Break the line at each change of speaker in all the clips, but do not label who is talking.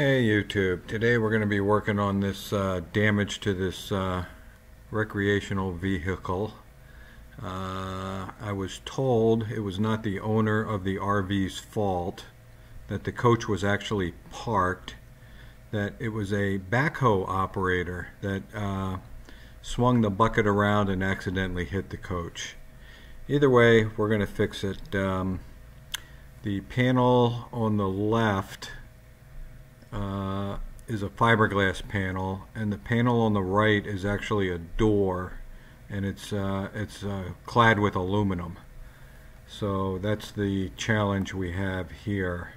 Hey YouTube, today we're going to be working on this uh, damage to this uh, recreational vehicle. Uh, I was told it was not the owner of the RV's fault, that the coach was actually parked, that it was a backhoe operator that uh, swung the bucket around and accidentally hit the coach. Either way, we're going to fix it. Um, the panel on the left uh, is a fiberglass panel, and the panel on the right is actually a door, and it's uh, it's uh, clad with aluminum. So that's the challenge we have here.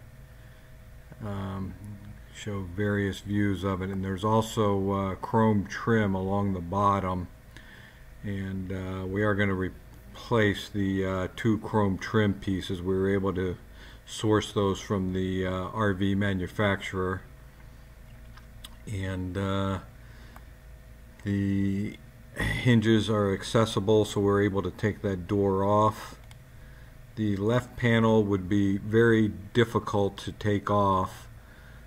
Um, show various views of it, and there's also uh, chrome trim along the bottom, and uh, we are going to replace the two chrome trim pieces. We were able to source those from the uh, RV manufacturer. And uh, the hinges are accessible so we're able to take that door off. The left panel would be very difficult to take off.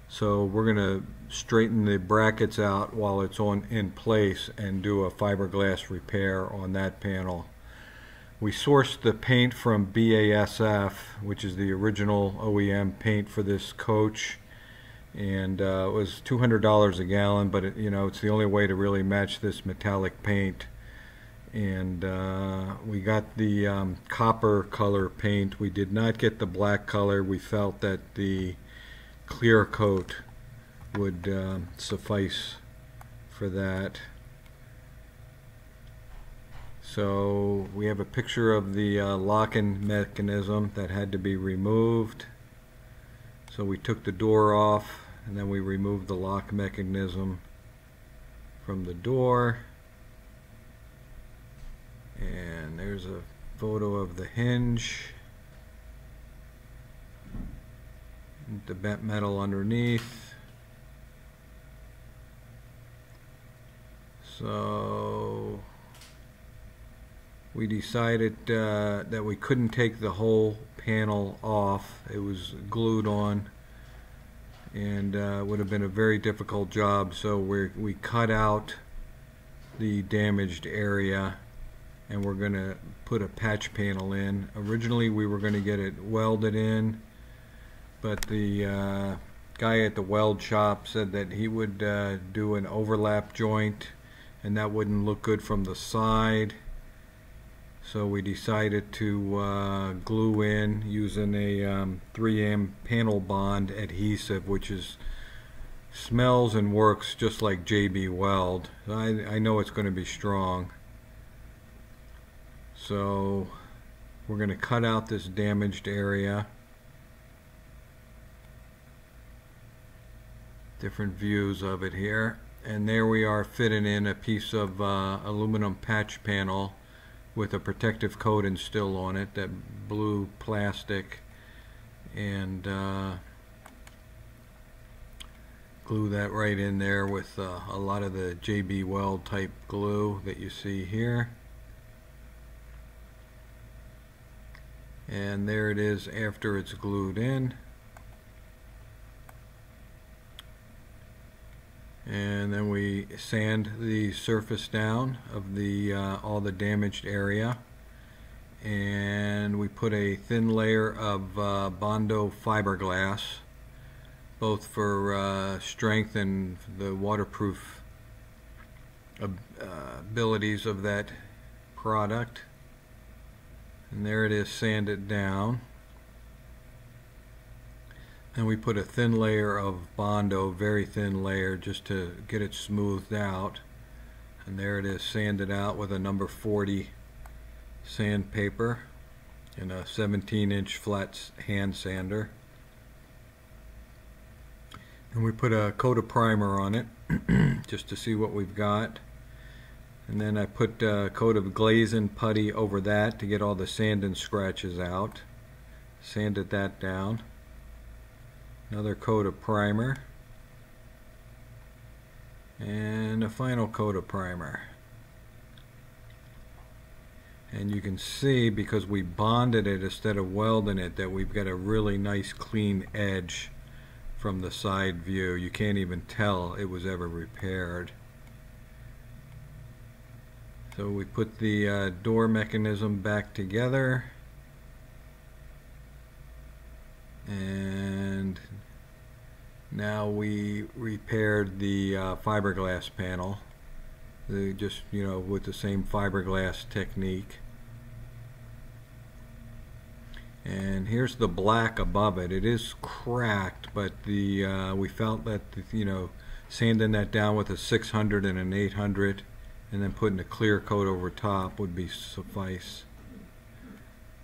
So we're going to straighten the brackets out while it's on in place and do a fiberglass repair on that panel we sourced the paint from BASF, which is the original OEM paint for this coach, and uh, it was $200 a gallon, but it, you know it's the only way to really match this metallic paint. And uh, we got the um, copper color paint. We did not get the black color. We felt that the clear coat would uh, suffice for that. So we have a picture of the uh, locking mechanism that had to be removed. So we took the door off and then we removed the lock mechanism from the door. And there's a photo of the hinge. The bent metal underneath. So we decided uh, that we couldn't take the whole panel off. It was glued on and uh, would have been a very difficult job so we we cut out the damaged area and we're going to put a patch panel in. Originally we were going to get it welded in but the uh, guy at the weld shop said that he would uh, do an overlap joint and that wouldn't look good from the side so we decided to uh, glue in using a um, 3M panel bond adhesive, which is smells and works just like JB Weld. I, I know it's going to be strong. So we're going to cut out this damaged area. Different views of it here. And there we are fitting in a piece of uh, aluminum patch panel with a protective coating still on it, that blue plastic, and uh, glue that right in there with uh, a lot of the JB Weld type glue that you see here. And there it is after it's glued in. And then we sand the surface down of the uh, all the damaged area. And we put a thin layer of uh, Bondo fiberglass both for uh, strength and the waterproof uh, abilities of that product. And there it is sanded down and we put a thin layer of Bondo, very thin layer, just to get it smoothed out. And there it is sanded out with a number 40 sandpaper and a 17 inch flat hand sander. And we put a coat of primer on it just to see what we've got. And then I put a coat of glazing putty over that to get all the sand and scratches out. Sanded that down another coat of primer and a final coat of primer and you can see because we bonded it instead of welding it that we've got a really nice clean edge from the side view. You can't even tell it was ever repaired. So we put the uh, door mechanism back together. Now we repaired the uh, fiberglass panel. The, just, you know, with the same fiberglass technique. And here's the black above it. It is cracked, but the uh, we felt that, you know, sanding that down with a 600 and an 800 and then putting a clear coat over top would be suffice.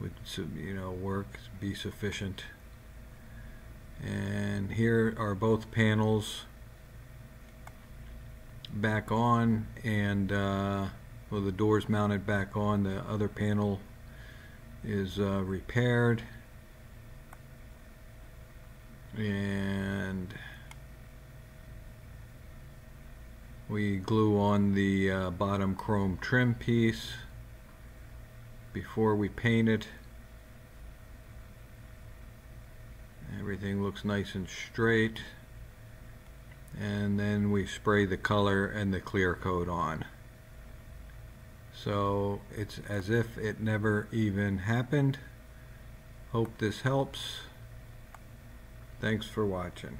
Would, you know, work, be sufficient and here are both panels back on and uh, well the doors mounted back on. The other panel is uh, repaired. And we glue on the uh, bottom chrome trim piece before we paint it everything looks nice and straight. And then we spray the color and the clear coat on. So it's as if it never even happened. Hope this helps. Thanks for watching